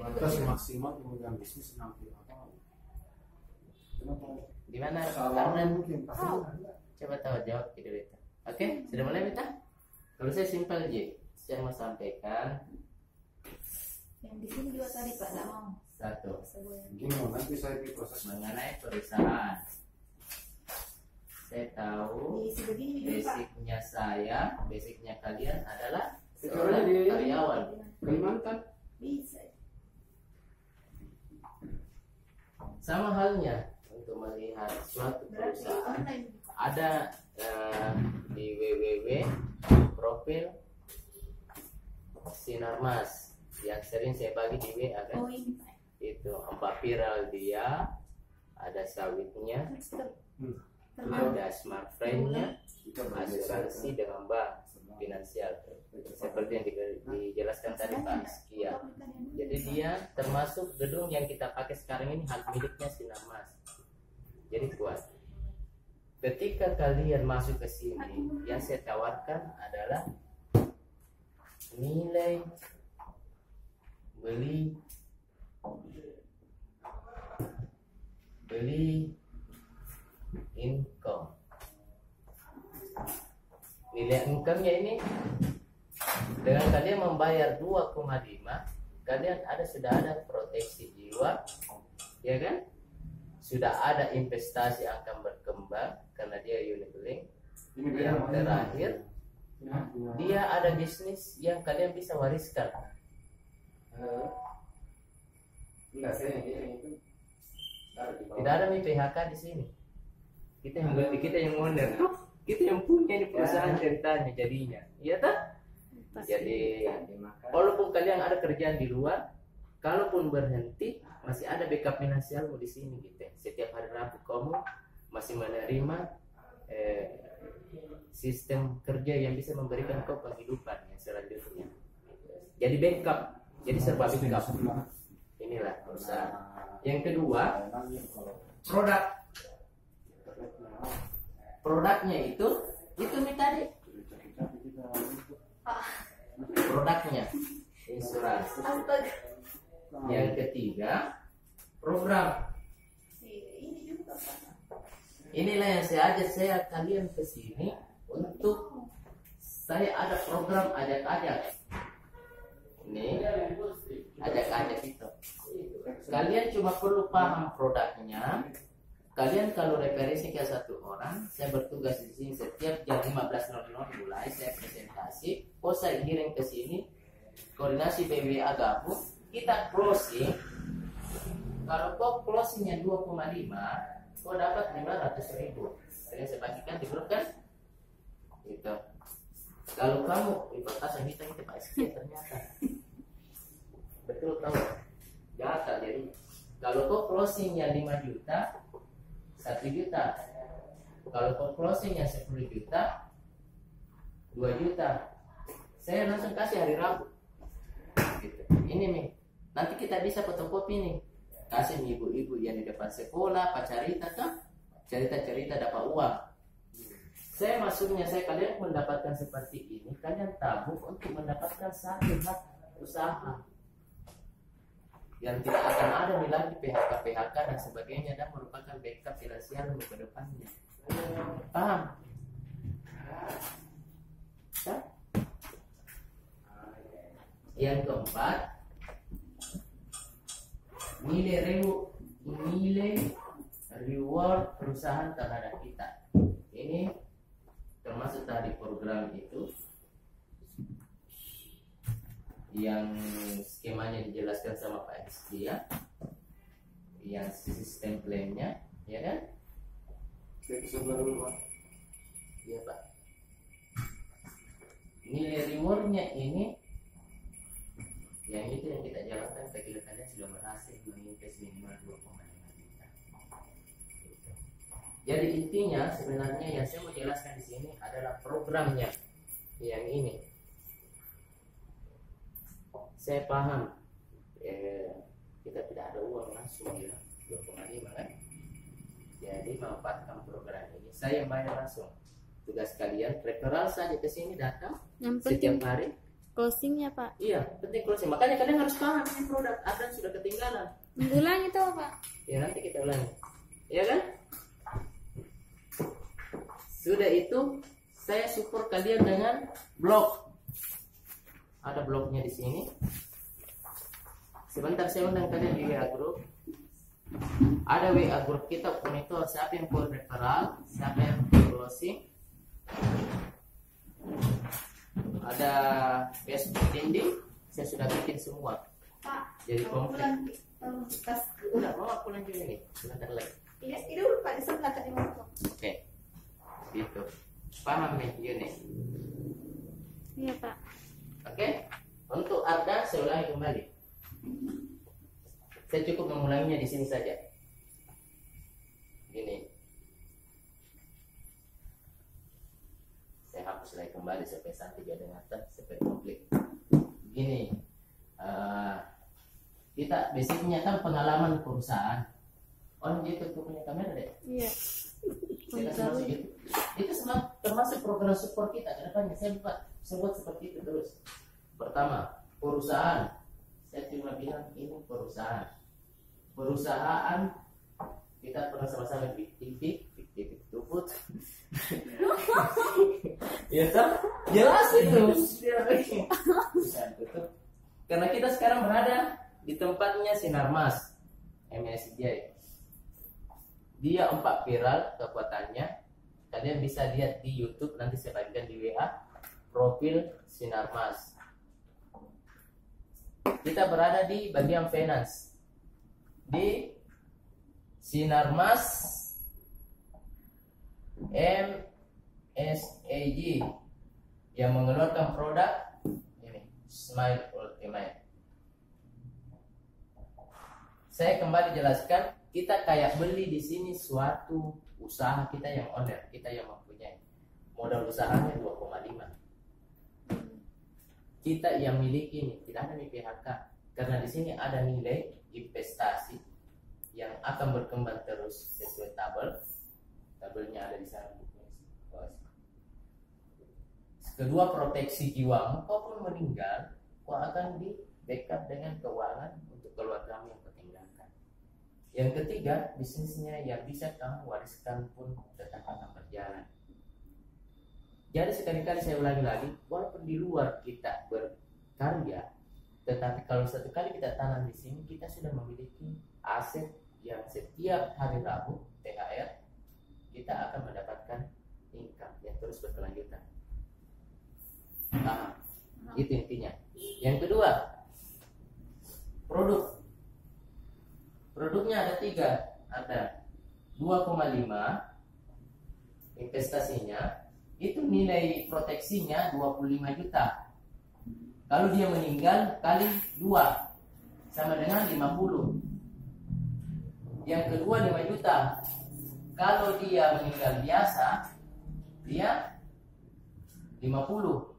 kita semaksimal pemegang bisnis nanti apa kenapa Gimana? mungkin pasti ada. coba tahu jawab gitu Beta. Oke, sudah mulai Beta? Kalau saya simpel J, saya mau sampaikan Yang di sini juga tadi Pak tidak mau. satu gini loh, nanti saya di proses mengenai perusahaan. Saya tahu basicnya saya, basicnya kalian adalah seorang karyawan. Kalimantan Bisa. Sama halnya untuk melihat suatu perusahaan. online. ada eh, di www profil Sinarmas. Yang sering saya bagi di WA kan? Oh ini itu empat viral dia ada sawitnya Hmm. ada smartphone-nya kita asuransi dengan bank finansial seperti yang di- dijelaskan tadi Pak Sekia jadi dia termasuk gedung yang kita pakai sekarang ini hak miliknya Sinarmas jadi kuat. Ketika kalian masuk ke sini yang saya tawarkan adalah nilai beli beli income. Nilai income-nya ini dengan kalian membayar 2,5 kalian ada sudah ada proteksi jiwa ya kan? Sudah ada investasi akan berkembang karena dia unit link yang terakhir Ya, dia ada bisnis yang kalian bisa wariskan. Eh, tidak ada nih PHK di sini. Kita yang kita yang owner kita yang punya di perusahaan ceritanya jadinya. Iya tak jadi dimakan walaupun kalian ada kerjaan di luar kalaupun berhenti masih ada backup finansialmu di sini gitu. Setiap hari Rabu kamu masih menerima eh, sistem kerja yang bisa memberikan kau penghidupan yang selanjutnya. Jadi backup jadi serba backup. inilah perusahaan. Yang kedua produk. Produknya itu itu nih tadi produknya. Insuransi yang ketiga program. Ini juga Pak. inilah yang saya ajak saya kalian ke sini untuk saya ada program ajak-ajak. Ini ajak-ajak itu. Kalian cuma perlu paham produknya kalian kalau referensi ke satu orang saya bertugas di sini setiap jam 15.00 mulai saya presentasi oh saya kirim ke sini koordinasi BWA gabung kita closing. Kalau kau closingnya 2,5 kau dapat 500 ribu. Saya bagikan di grup kan? Gitu. Kalau kamu di batasan kita kita pak ternyata. Betul tahu gatal jadi kalau kau closingnya 5 juta 1 juta. Kalau kau closingnya 10 juta 2 juta. Saya langsung kasih hari Rabu. Gitu. ini nih nanti kita bisa fotokopi nih. Kasih ibu-ibu yang di depan sekolah pacarita kan cerita-cerita dapat uang. Saya maksudnya saya kalian mendapatkan seperti ini kalian tabung untuk mendapatkan satu hak usaha yang tidak akan ada lagi PHK PHK dan sebagainya dan merupakan backup finansial untuk ke depannya paham? Yang keempat nilai nilai reward perusahaan terhadap kita. Ini termasuk tadi program itu yang skemanya dijelaskan sama Pak Rizky ya yang sistem klaimnya ya kan Saya sebelah dulu Pak. iya Pak nilai rewardnya ini yang itu yang kita jalankan ketika kalian sudah berhasil menginvest minimal 2,5 juta Gitu. jadi intinya sebenarnya yang saya mau jelaskan di sini adalah programnya yang ini saya paham eh, kita tidak ada uang langsung ya 2,5 kan jadi manfaatkan program ini saya bayar langsung tugas kalian referral saja ke sini datang Yang setiap penting hari closingnya pak Iya, penting closing. Makanya kalian harus paham ini produk ada sudah ketinggalan. ulang itu pak Ya nanti kita ulangi. Ya kan? Sudah itu saya support kalian dengan blog. Ada blognya di sini. Sebentar saya undang kalian di WA group. Ada WA group kita monitor siapa yang full referral, siapa yang full closing. Ada Facebook dinding, saya sudah bikin semua. pak Jadi komplit. tas Udah, mau aku lanjut ini. Sebentar lagi. ini dulu pak di sebelah tadi motor Oke, gitu. Paham nih, Yuni? iya pak Oke, untuk Arda saya ulangi kembali. Saya cukup mengulanginya di sini saja. Gini. Saya hapus lagi kembali supaya santai gak dengarkan, supaya komplit. Gini, eh, kita basicnya kan pengalaman perusahaan. Oh, gitu tuh punya kamera deh. iya gitu. Itu semua termasuk program support kita ke depannya. Saya buat, saya buat seperti itu terus. Pertama, perusahaan. Saya cuma bilang ini perusahaan. Perusahaan kita pernah sama-sama di TV, TV Tuput. ya kan? Jelas itu. Karena kita sekarang berada di tempatnya Sinarmas MSJ dia empat viral kekuatannya kalian bisa lihat di YouTube nanti saya bagikan di WA profil Sinarmas kita berada di bagian finance di Sinarmas MSAG yang mengeluarkan produk ini Smile Ultimate saya kembali jelaskan kita kayak beli di sini suatu usaha kita yang owner, kita yang mempunyai modal usahanya 2,5. Kita yang miliki ini tidak ada PHK karena di sini ada nilai investasi yang akan berkembang terus sesuai tabel. Tabelnya ada di sana. Kedua proteksi jiwamu, kau pun meninggal, kau akan di backup dengan keuangan untuk keluargamu yang ketinggalan. Yang ketiga, bisnisnya yang bisa kamu wariskan pun tetap akan berjalan. Jadi sekali-kali saya ulangi lagi, walaupun di luar kita berkarya, tetapi kalau satu kali kita tanam di sini, kita sudah memiliki aset yang setiap hari Rabu THR kita akan mendapatkan income yang terus berkelanjutan. Paham? Itu intinya. Yang kedua, produk Produknya ada tiga, ada 2,5 investasinya, itu nilai proteksinya 25 juta. Kalau dia meninggal kali dua sama dengan 50. Yang kedua 5 juta. Kalau dia meninggal biasa, dia 50.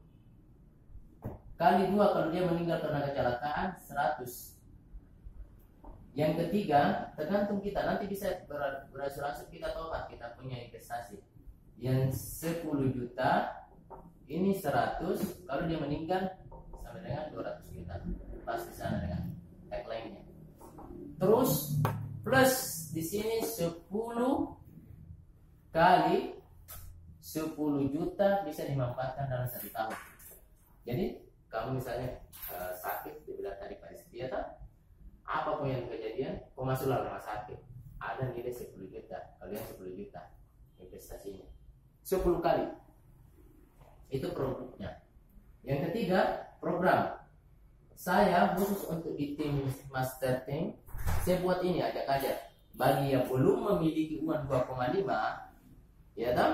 Kali dua kalau dia meninggal karena kecelakaan 100. Yang ketiga, tergantung kita. Nanti bisa ber- berasuransi kita tobat, kita punya investasi. Yang 10 juta, ini 100, kalau dia meninggal sama dengan 200 juta. Pas di sana dengan tagline-nya. Terus plus di sini 10 kali 10 juta bisa dimanfaatkan dalam satu tahun. Jadi kamu misalnya eh, sakit, dibilang tadi Pak tak? apa pun yang kejadian, kau masuklah rumah sakit. Ada nilai 10 juta, kalian 10 juta investasinya. 10 kali. Itu produknya. Yang ketiga, program. Saya khusus untuk di tim master team, saya buat ini ajak-ajak. Bagi yang belum memiliki uang 2,5, ya toh,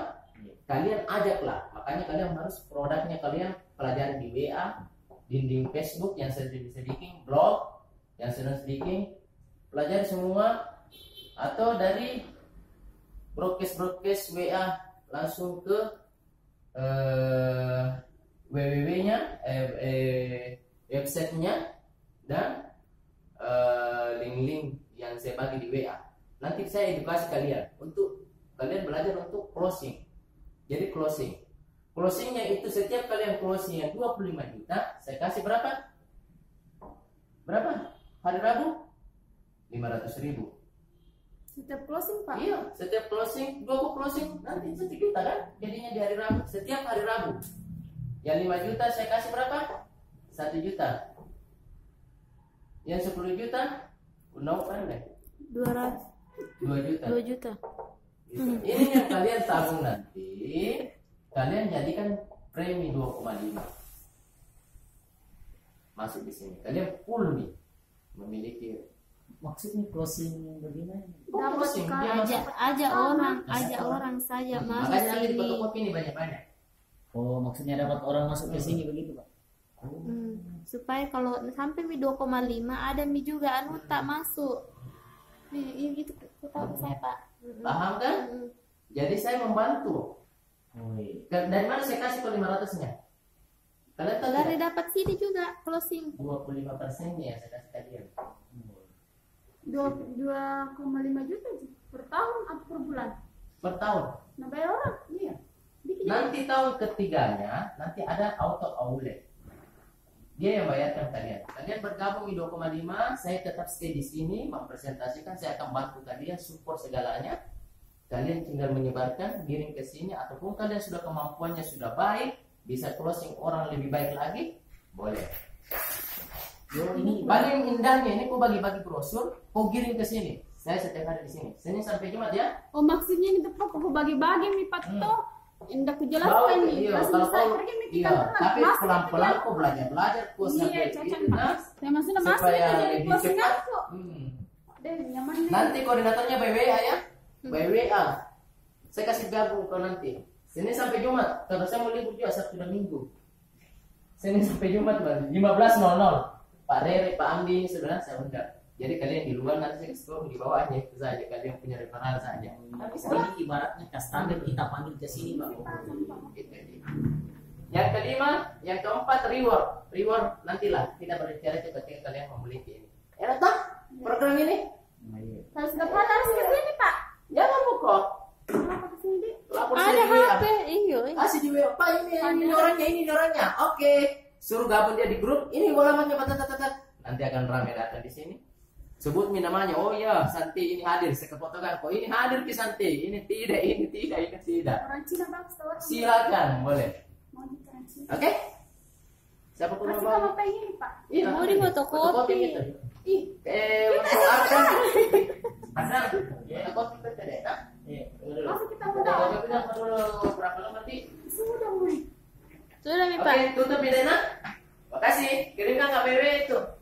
kalian ajaklah. Makanya kalian harus produknya kalian pelajari di WA, dinding Facebook yang saya bisa blog, yang sedang sedikit pelajari semua atau dari broadcast broadcast WA langsung ke eh, www-nya eh, eh, websitenya dan eh, link-link yang saya bagi di WA nanti saya edukasi kalian untuk kalian belajar untuk closing jadi closing Closingnya itu setiap kalian closingnya 25 juta, saya kasih berapa? Berapa? Hari Rabu? 500 ribu. Setiap closing pak. Iya, setiap closing, dua kok closing nanti satu juta kan? Jadinya di hari Rabu, setiap hari Rabu. Yang 5 juta saya kasih berapa? 1 juta. Yang 10 juta, undang pandai. Dua ratus 2 juta. dua juta. Gitu. Ini yang kalian tabung nanti, kalian jadikan premi 2,5. Masuk di sini. Kalian full nih memiliki Maksudnya closing bagaimana? Oh, Kan. Dia Aja aja orang, aja orang. saja masuk Makanya nanti di fotokopi ini banyak-banyak. Oh, maksudnya dapat orang masuk ke sini begitu, Pak? Hmm, supaya kalau sampai mi 2,5 ada mi juga anu tak masuk. Nih, ini gitu tahu saya pak. Mm-mm. Paham kan? Mm-mm. Jadi saya membantu. Oh, iya. Dari mana saya kasih ke 500-nya? Kalian tahu Dari dapat sini juga closing 25 persennya saya kasih kalian. Dua koma lima juta per tahun atau per bulan. Per tahun. Nah bayar orang. Iya. Dikit Nanti tahun ketiganya, nanti ada auto outlet. Dia yang bayarkan kalian. Kalian bergabung di 2,5, saya tetap stay di sini, mempresentasikan, saya akan bantu kalian, support segalanya. Kalian tinggal menyebarkan, giring ke sini, ataupun kalian sudah kemampuannya sudah baik, bisa closing orang lebih baik lagi, boleh. Ini Paling indahnya ini kau bagi-bagi brosur, kau giring ke sini. Saya setiap hari di sini. Senin sampai Jumat ya. Oh maksudnya ini tempat aku bagi-bagi mi pak Hmm. Indah aku jelaskan nih. iya, kalau saya kau, iya, tapi pelan-pelan kau belajar-belajar, kau Iya, sampai itu, nah, Saya maksudnya masuk supaya itu jadi cepat. aku. Hmm. Deh nyaman nih. Nanti koordinatornya by WA ya, Hmm. by WA. Saya kasih gabung kau nanti. Senin sampai Jumat. Kalau saya mau libur juga Sabtu dan Minggu. Senin sampai Jumat Bang. 15.00. Pak Rere, Pak Andi, sebenarnya saya undang. Jadi kalian di luar nanti saya kasih di bawahnya itu saja. Kalian punya referral saja. tapi ini ibaratnya customer kita panggil ke sini, Pak. Gitu. Yang kelima, yang keempat reward. Reward nantilah kita berbicara ketika kalian memiliki ini. Enak tak? Program ini? Iya. Kalau sudah kalah harus ke sini pak. Jangan. Kenapa ke sini? Lapor Ada WA. HP, iyo. Kasih di WA, Pak ini, ini, ini orangnya, ini, ini orangnya. Oke. Suruh gabung dia di grup. Ini alamatnya, Pak, tat, tat, tat. Nanti akan ramai datang di sini. Sebut mi namanya. Oh iya, Santi ini hadir. Saya kefotokan. Oh ini hadir ki Santi. Ini tidak, ini tidak, ini tidak. Orang Cina bang, setahu orang. Silakan, boleh. Mau di. Oke? Siapa pun mau apa ini pak? Iya, Mau di fotokopi. gitu. Ih, eh, untuk apa? Ada, fotokopi kita deh, nah. Iya. Masuk kita dulu? Berapa lama nanti? Sudah mulai. Sudah mi Oke, tutup ya, Dena. Makasih. Kirimkan KBW itu.